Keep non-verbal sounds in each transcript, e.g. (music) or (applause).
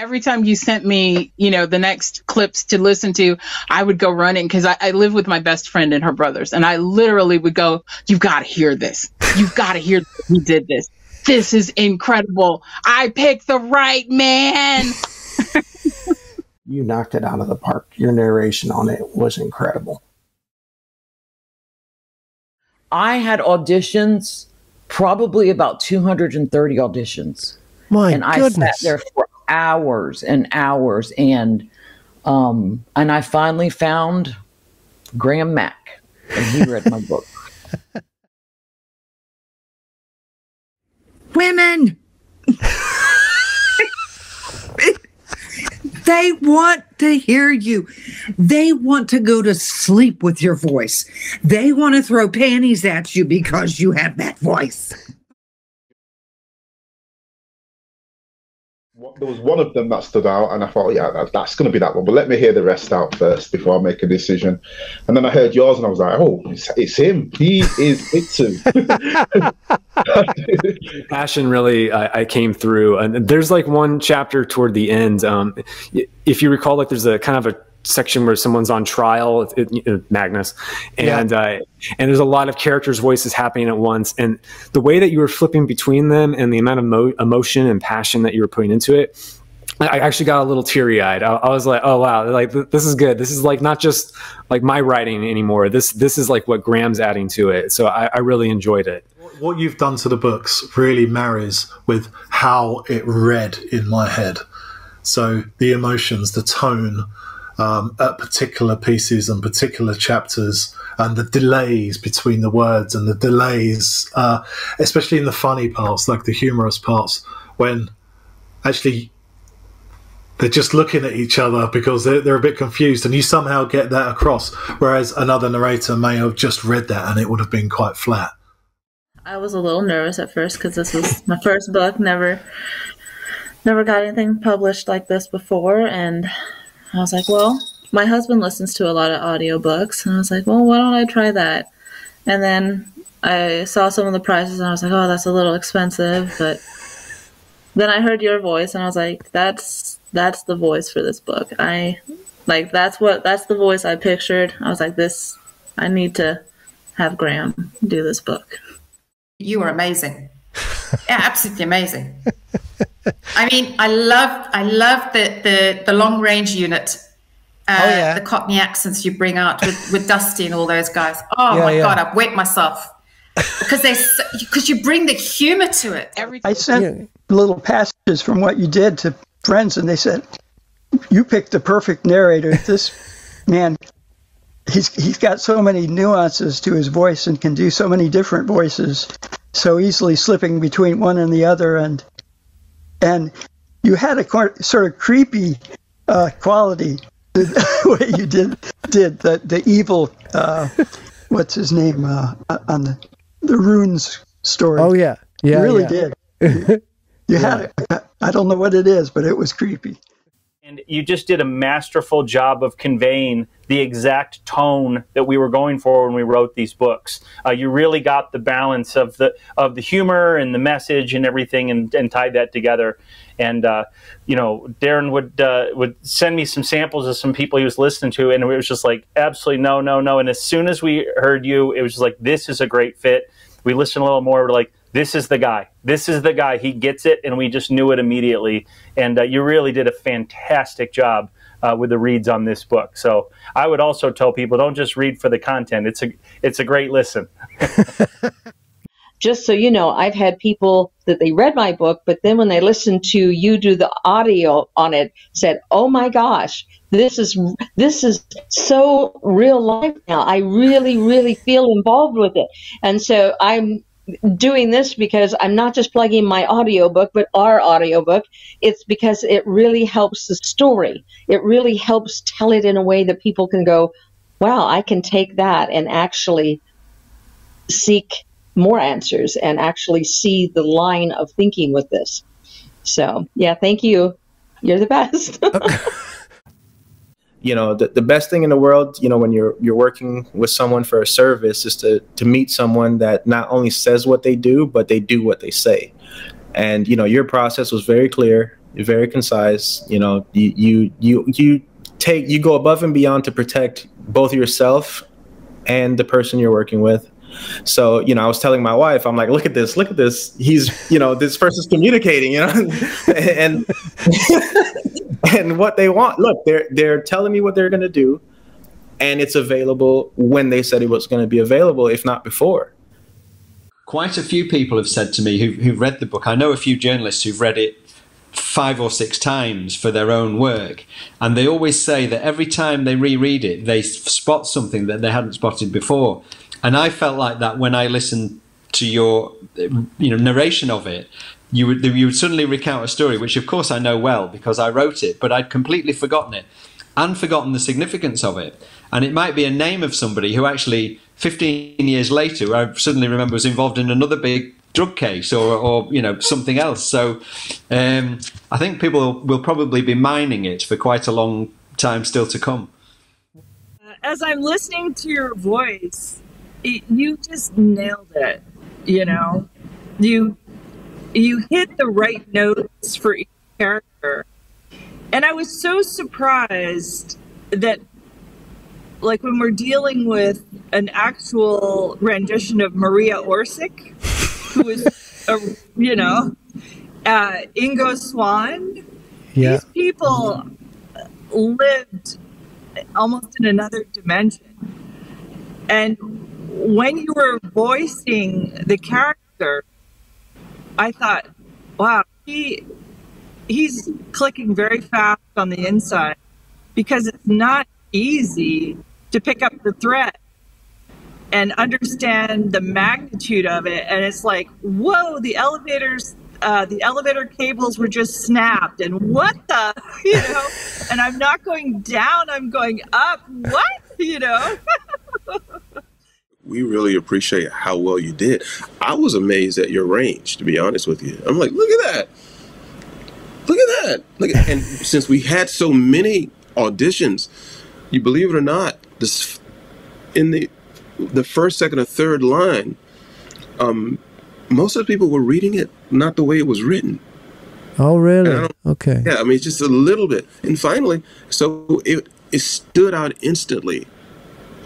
every time you sent me, you know, the next clips to listen to, I would go running because I, I, live with my best friend and her brothers. And I literally would go, You've got to hear this. You've got to hear he did this. This is incredible. I picked the right man. (laughs) you knocked it out of the park. Your narration on it was incredible. I had auditions, probably about 230 auditions. My and goodness. I sat there for hours and hours and um and I finally found Graham Mack and he read my book. (laughs) Women They want to hear you. They want to go to sleep with your voice. They want to throw panties at you because you have that voice. There was one of them that stood out, and I thought, yeah, that, that's going to be that one. But let me hear the rest out first before I make a decision. And then I heard yours, and I was like, oh, it's, it's him. He is Itsu. (laughs) Passion really, I, I, came through, and there's like one chapter toward the end. Um, if you recall, like there's a kind of a section where someone's on trial, it, it, Magnus, and yeah. uh, and there's a lot of characters' voices happening at once, and the way that you were flipping between them and the amount of mo- emotion and passion that you were putting into it. I actually got a little teary eyed. I, I, was like, "Oh wow, like th- this is good. This is like not just like my writing anymore. This this is like what Graham's adding to it." So I, I really enjoyed it. What you've done to the books really marries with how it read in my head. So the emotions, the tone, um, at particular pieces and particular chapters and the delays between the words and the delays, uh, especially in the funny parts, like the humorous parts, when actually they're just looking at each other because they're, they're a bit confused and you somehow get that across, whereas another narrator may have just read that and it would have been quite flat. I was a little nervous at first because this was my first book, never never got anything published like this before and I was like, well, my husband listens to a lot of audiobooks. And I was like, well, why don't I try that? And then I saw some of the prices and I was like, oh, that's a little expensive. But then I heard your voice and I was like, that's that's the voice for this book. I like that's what that's the voice I pictured. I was like, this I need to have Graham do this book. You are amazing. yeah, (laughs) absolutely amazing. I mean, I love I love the the, the long range unit. Uh, oh, yeah. The Cockney accents you bring out with, with Dusty and all those guys. Oh yeah, my yeah. god, I've wet myself because they because you bring the humor to it. I sent little passages from what you did to friends, and they said you picked the perfect narrator. This man, he's he's got so many nuances to his voice and can do so many different voices, so easily slipping between one and the other, and and you had a sort of creepy uh, quality (laughs) way you did did the the evil uh, what's his name uh, on the the runes story. Oh yeah, yeah, you really yeah. did. (laughs) You, you yeah. had it. I don't know what it is, but it was creepy. And you just did a masterful job of conveying the exact tone that we were going for when we wrote these books. Uh, you really got the balance of the of the humor and the message and everything, and, and tied that together. And uh, you know, Darren would uh, would send me some samples of some people he was listening to, and it was just like absolutely no, no, no. And as soon as we heard you, it was just like this is a great fit. We listened a little more. We're like, this is the guy. This is the guy. He gets it, and we just knew it immediately. And uh, you really did a fantastic job uh, with the reads on this book. So I would also tell people don't just read for the content. It's a it's a great listen. (laughs) just so you know, I've had people that they read my book, but then when they listened to you do the audio on it, said, "Oh my gosh, this is this is so real life now. I really, really feel involved with it." And so I'm doing this because I'm not just plugging my audiobook, but our audiobook. It's because it really helps the story. It really helps tell it in a way that people can go, wow, I can take that and actually seek more answers and actually see the line of thinking with this. So, yeah, thank you. You're the best. (laughs) you know the, the best thing in the world you know when you're you're working with someone for a service is to to meet someone that not only says what they do but they do what they say and you know your process was very clear very concise. You know, you you you you take you go above and beyond to protect both yourself and the person you're working with. So, you know, I was telling my wife, I'm like, look at this, look at this. He's, you know, this person's communicating, you know, (laughs) and and what they want. Look, they're they're telling me what they're gonna do, and it's available when they said it was gonna be available, if not before. Quite a few people have said to me who, who've read the book. I know a few journalists who've read it five or six times for their own work. And they always say that every time they reread it, they spot something that they hadn't spotted before. And I felt like that when I listened to your you know narration of it. You would you would suddenly recount a story, which of course I know well because I wrote it, but I'd completely forgotten it and forgotten the significance of it. And it might be a name of somebody who actually 15 years later, I suddenly remember was involved in another big drug case or, or you know something else. So um, I think people will probably be mining it for quite a long time still to come. As I'm listening to your voice, it, you just nailed it. You know, you you hit the right notes for each character, and I was so surprised that like when we're dealing with an actual rendition of Maria Orsic, who is, a, you know, uh, Ingo Swann. Yeah. These people lived almost in another dimension. And when you were voicing the character, I thought, wow, he he's clicking very fast on the inside because it's not easy to pick up the threat and understand the magnitude of it. And it's like, whoa, the elevators, uh, the elevator cables were just snapped, and what the, (laughs) you know? and I'm not going down, I'm going up. What, you know? (laughs) we really appreciate how well you did. I was amazed at your range, to be honest with you. I'm like, look at that. Look at that. Look at, and since we had so many auditions, you believe it or not, this in the the first, second, or third line, um, most of the people were reading it not the way it was written. Oh, really? Okay. Yeah, I mean, just a little bit. And finally, so it it stood out instantly.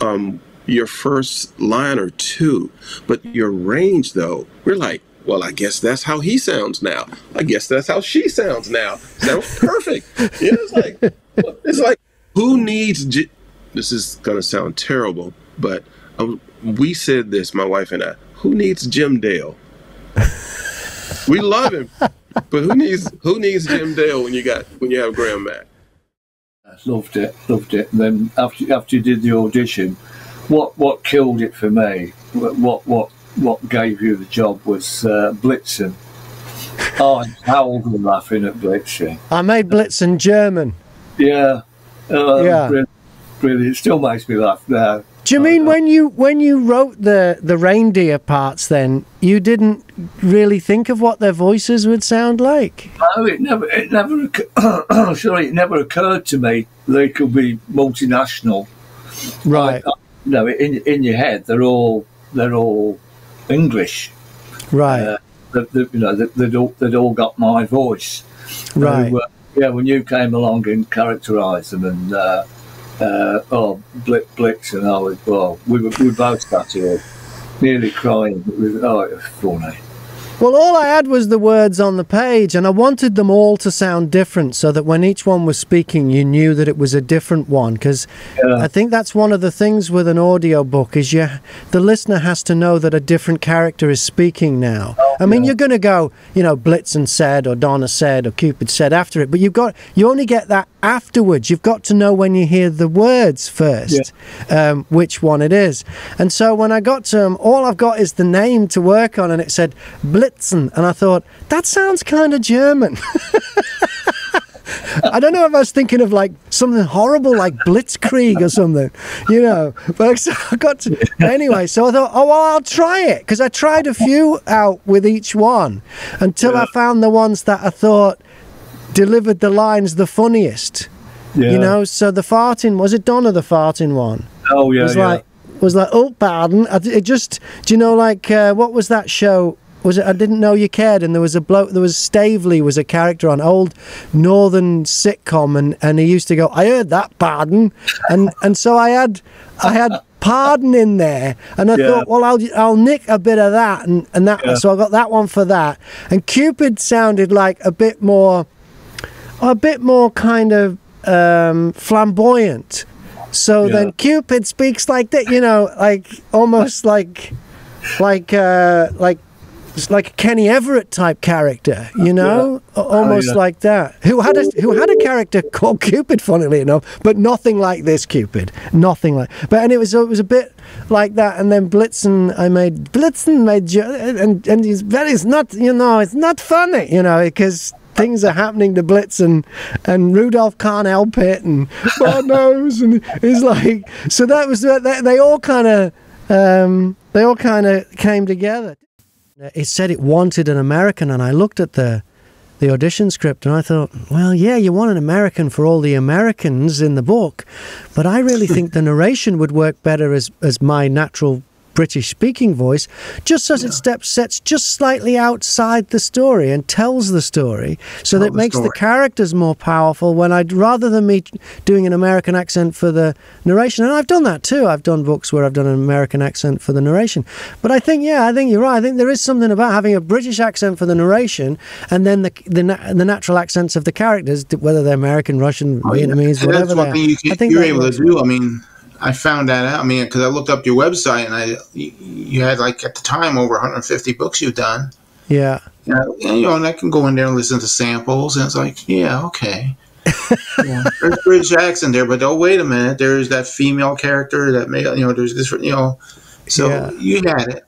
Um, your first line or two, but your range though, we're like, well, I guess that's how he sounds now. I guess that's how she sounds now. Sounds perfect. you know, it's like (laughs) it's like who needs? J- this is gonna sound terrible, but um, we said this, my wife and I. Who needs Jim Dale? we love him, but who needs who needs Jim Dale when you got when you have Graham Mack? Loved it, loved it. And then after after you did the audition, what what killed it for me? What what what gave you the job was uh, Blitzen. Oh, how old were laughing at Blitzen? I made Blitzen German. Yeah, uh, Yeah. Really, really, it still makes me laugh now. Do you mean when you when you wrote the the reindeer parts? Then you didn't really think of what their voices would sound like. No, it never, it never, (coughs) sorry, it never occurred to me they could be multinational. Right. I- I- no, in in your head, they're all they're all English. Right. Uh, they, they, you know, they, they'd all they'd all got my voice. Right. So, uh, yeah, when you came along and characterised them, and uh, uh, oh, Blick, Blix, and I was well, we were we both sat here nearly crying. It was, oh, it was funny. Well, all I had was the words on the page, and I wanted them all to sound different so that when each one was speaking, you knew that it was a different one. Because I think that's one of the things with an audio book is you, the listener has to know that a different character is speaking now. Oh, I mean, you're going to go, you know, Blitzen said, or Donner said, or Cupid said after it, but you've got you only get that afterwards. You've got to know when you hear the words first, um, which one it is. And so when I got to them, all I've got is the name to work on, and it said Blitzen, and I thought that sounds kind of German. (laughs) I don't know if I was thinking of like something horrible like Blitzkrieg or something, you know. But (laughs) I got to anyway. So I thought, oh well, I'll try it because I tried a few out with each one until I found the ones that I thought delivered the lines the funniest. Yeah. You know, so the farting was it Donner the farting one? Oh yeah, was yeah. like was like oh pardon. It just do you know like uh, what was that show was it I didn't know you cared and there was a bloke there was Staveley was a character on old northern sitcom and and he used to go I heard that pardon and and so I had I had pardon in there and I Yeah. thought well I'll I'll nick a bit of that and and that Yeah. so I got that one for that and Cupid sounded like a bit more a bit more kind of um, flamboyant. So then Cupid speaks like that, you know, like almost like like uh, like it's like a Kenny Everett type character, you know, A- almost yeah. like that. Who had a who had a character called Cupid, funnily enough, but nothing like this Cupid, nothing like. But and it was it was a bit like that. And then Blitzen, I made Blitzen made and and he's very it's not you know it's not funny, you know, because things are happening to Blitzen and Rudolph can't help it and (laughs) God knows and it's like so that was they, they all kind of um, they all kind of came together. Uh, it said it wanted an American, and I looked at the the audition script and I thought, well, yeah, you want an American for all the Americans in the book, but I really think the narration would work better as as my natural British speaking voice, just as it steps sets just slightly outside the story and tells the story, so that it the makes the characters more powerful. When I'd rather than me doing an American accent for the narration, and I've done that too. I've done books where I've done an American accent for the narration. But I think, yeah, I think you're right. I think there is something about having a British accent for the narration, and then the the, the natural accents of the characters, whether they're American, Russian, oh, Vietnamese, whatever that's they one are. thing you I think you're able to do. I mean, I found that out. I mean, because I looked up your website and I, you, you had like at the time over 150 books you've done. Yeah. Yeah, and, you know, and I can go in there and listen to samples, and it's like, yeah, okay. (laughs) yeah, there's British accent there, but oh, wait a minute, there's that female character, that male, you know, there's this, you know, so Yeah. you had it.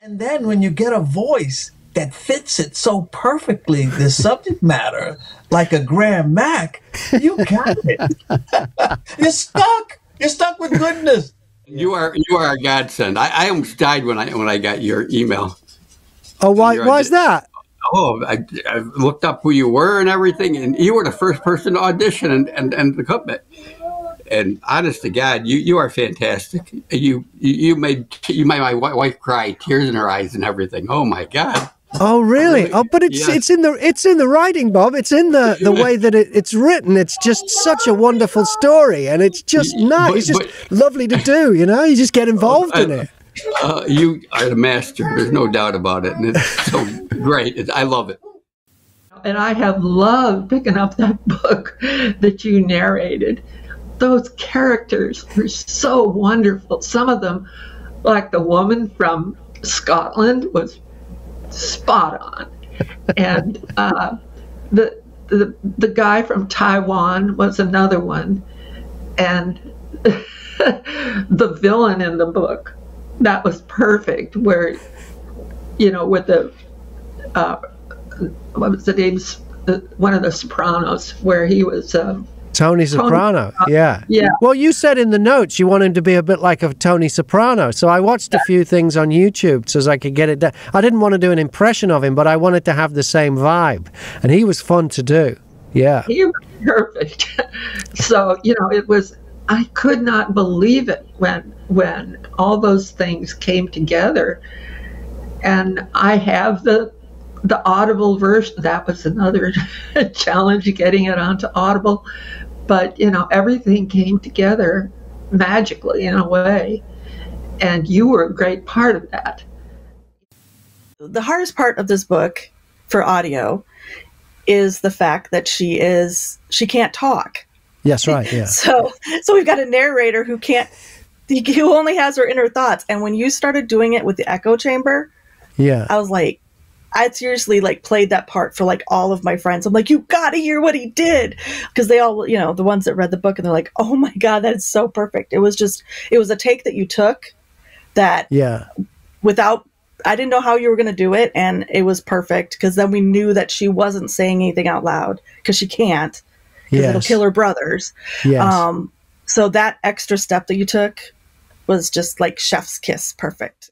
And then when you get a voice that fits it so perfectly, the (laughs) subject matter, like a Graham Mack, you got it. (laughs) You're stuck. You're stuck with goodness. (laughs) You are you are a godsend. I, I almost died when I when I got your email. Oh, why? Why is that? Oh, I, I looked up who you were and everything, and you were the first person to audition and and, and the commit. And honest to God, you, you are fantastic. You, you you made you made my wife cry, tears in her eyes and everything. Oh my God! Oh really? Oh, but it's Yes. it's in the it's in the writing, Bob. It's in the the way that it, it's written. It's just such a wonderful story, and it's just nice. It's just lovely to do. You know, you just get involved in it. Uh, you are the master. There's no doubt about it, and it's so (laughs) great. It's, I love it. and I have loved picking up that book that you narrated. Those characters were so wonderful. Some of them, like the woman from Scotland, was spot on, and uh, the the the guy from Taiwan was another one, and (laughs) the villain in the book that was perfect. Where you know with the uh, what was the name? Uh, One of the Sopranos, where he was. Um, Tony Soprano. yeah. yeah. Well, you said in the notes you want him to be a bit like a Tony Soprano. So I watched a few things on YouTube so as I could get it down. I didn't want to do an impression of him, but I wanted to have the same vibe. And he was fun to do. Yeah. He was perfect. (laughs) so you know, it was. I could not believe it when when all those things came together, and I have the the Audible version. That was another (laughs) challenge getting it onto Audible, but you know, everything came together magically in a way, and you were a great part of that. the hardest part of this book for audio is the fact that she is she can't talk. Yes, right. Yeah. (laughs) So so we've got a narrator who can't who only has her inner thoughts. And when you started doing it with the echo chamber, Yeah. I was like I seriously like played that part for like all of my friends. I'm like, you gotta hear what he did. Because they all, you know, the ones that read the book and they're like, oh my God, that is so perfect. It was just, it was a take that you took that Yeah. without I didn't know how you were going to do it, and it was perfect because then we knew that she wasn't saying anything out loud because she can't because it'll kill her brothers. Yes. Um, so that extra step that you took was just like chef's kiss, perfect.